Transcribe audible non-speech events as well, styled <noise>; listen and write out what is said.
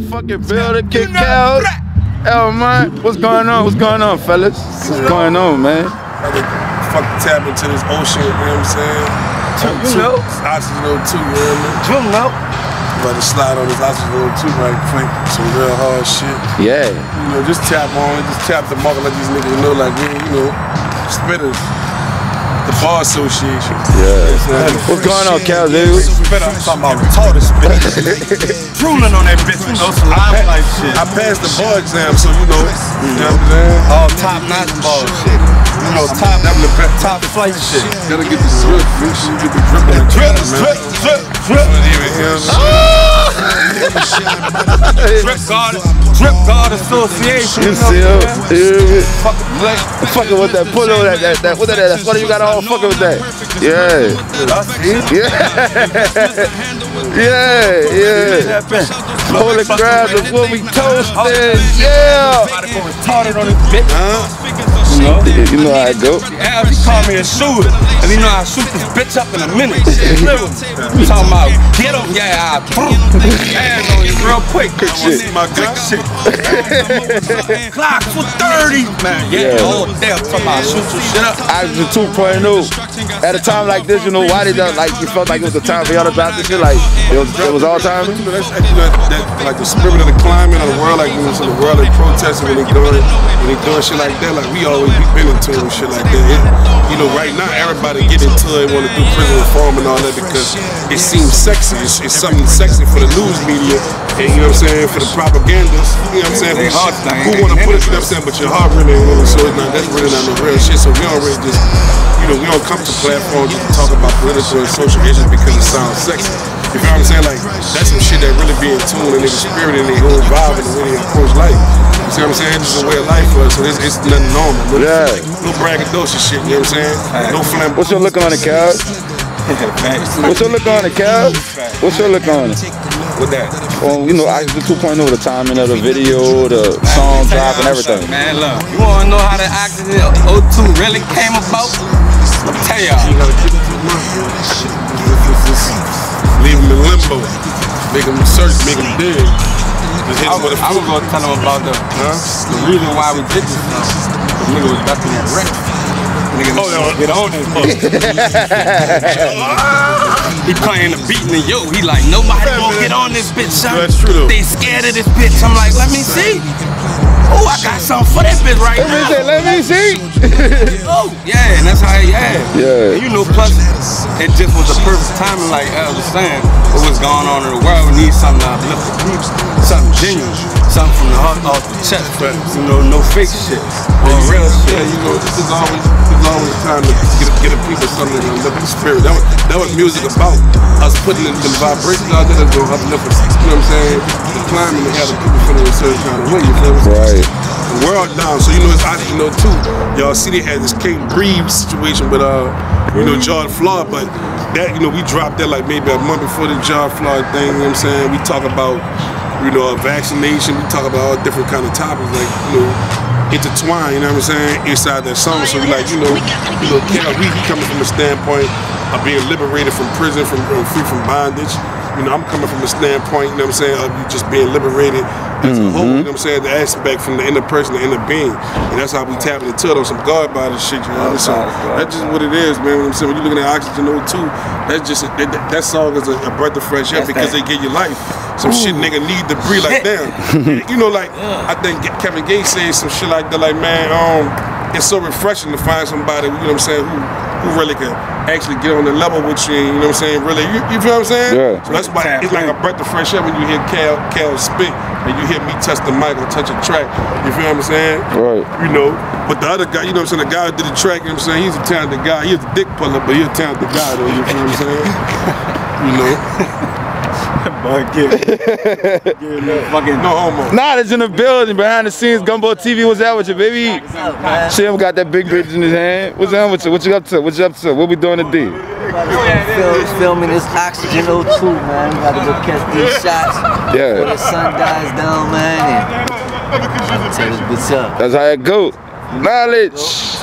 the fucking building, kick out. Hell, man. What's going on? What's going on, fellas? What's going on, man? Fuck tap into this ocean, you know what I'm saying? You know. Oxygen O2, you know what I mean? You know. About to slide on this oxygen O2 right quick. Some real hard shit. Yeah. You know, just tap on it, just tap the market like these niggas know, like we, you know, spitters. The Bar Association. Yeah. What's going on, Cal, dude? I'm talking about retarded spitters. <laughs> Drooling on that bitch, know, some live life shit. I passed the bar exam, so you know, mm-hmm. you know what I'm saying? All top notch ball shit. You know, top, top flight shit. Gotta get the drip, make sure you get the drip on the drip, drip, drip, drip. Him. Drip Guard, Drip Guard Association. You see him? You hear me? fucking. With that pullo, that, that, that, what that, that sweater you got on, fucking with that. Yeah. Yeah. Yeah, yeah. Holy crap, the what we toasted. Yeah. Retarded on this bitch. You know? You know how I go. Al, he called me a shooter. And you know I shoot this bitch up in a minute. <laughs> Talking about get him? Yeah, I boom. Hands on you real quick. Quick shit. My quick shit. <laughs> Clock for 30. Man, yeah, Yeah. oh, damn, talking about shoot some shit up. Oxygen 2.0. At a time like this, you know, why did that, like, you felt like it was the time for y'all to drop this shit? Like, it was, it was all time? You know, that's you know, that, like the spirit of the climate of the world, like when it's in the world, and protesting when they doing it, when they doing shit like that. Like we always we been into it and shit like that. It, you know, right now everybody get into it, want to do prison reform and all that because it seems sexy. It's, it's something sexy for the news media, and you know what I'm saying, for the propagandists. You know what I'm saying? Who, who want to put it? You know what I'm saying? But your heart really ain't willing, so it's not, that's really not no real shit. So we don't really just, you know, we don't come to platforms to talk about political and social issues because it sounds sexy. You feel what I'm saying? Like that's some shit that really be in tune and niggas spirit and they whole vibe and the way they approach life. You see what I'm saying? This is a way of life for us, so it's, it's nothing normal. No, Yeah. No braggadocious shit. You know what I'm saying? No flamboyant. What's your look on the Cal? What's your look on it, Cal? What's your look on it? With that. Well, you know, Oxygen 2.0, the timing of the video, the song drop, and everything. Man, look, you wanna know how the Oxygen O2 really came about? I'll tell y'all. Leave them in limbo. Make them search, make them dig. Just hit I with was, a I was gonna tell them about the, the reason why we did this. The nigga was back in that wreck. Nigga Oh, yeah. get on this he playing the beat and the yo, he like, nobody gonna get on this bitch, son. That's true, though. They scared of this bitch. I'm like, let me see. Oh, I got something for that bitch right now. see, let me see. <laughs> Oh, yeah, and that's how, yeah. Yeah. And you know, plus, it just was the perfect timing, like I was saying, what was going on in the world. We need something to uplift something genuine, something from the heart, off the chest, you know, no fake shit, or real Yeah, shit. you know, this is always this is always time to get get the people something to uplift the spirit. That was that was music about us putting in the vibrations out there that go uplift us. You know what I'm saying? The climate and have the people feeling a certain kind of way. You feel me? Right. The world down. So you know it's out you know too. Y'all see they had this Kate Breathe situation with uh you know George Floyd, but that you know we dropped that like maybe a month before the George Floyd thing. You know what I'm saying? We talk about you know vaccination. We talk about all different kind of topics like you know intertwined. You know what I'm saying? Inside that song. So we like you know you know Cal, we he coming from a standpoint of being liberated from prison, from uh, free from bondage. You know, I'm coming from a standpoint, you know what I'm saying, of you just being liberated as a whole, you know what I'm saying, the aspect from the inner person, the inner being. And that's how we tap into it on some God body shit, you know what I'm saying? That's just what it is, man. What I'm saying, when you're looking at Oxygen O2, that's just, that, that, that song is a, a breath of fresh air That's because that. they give you life. Some shit nigga need to breathe like damn. you know, like, I think Kevin Gates said some shit like that, like, man, um, it's so refreshing to find somebody, you know what I'm saying, who who really can actually get on the level with you, you know what I'm saying, really, you, you feel what I'm saying? Yeah. So that's why it's like a breath of fresh air when you hear Cal, Cal spit and you hear me touch the mic or touch a track, you feel what I'm saying? Right. You know, but the other guy, you know what I'm saying, the guy who did the track, you know what I'm saying, he's a talented guy, he's a dick puller, but he's a talented guy though, you feel what I'm saying? <laughs> you know, <laughs> But give it, <laughs> give it a fucking no homo. Knowledge in the building, behind the scenes, Gumbo TV, what's that with you, baby? See got that big bridge in his hand. What's that with you? What you up to? What you up to? What we doing today? Film, filming this Oxygen O2, man. We gotta go catch these shots before Yeah, the sun dies down, man. And I'll tell you what's up. that's how it go. Knowledge.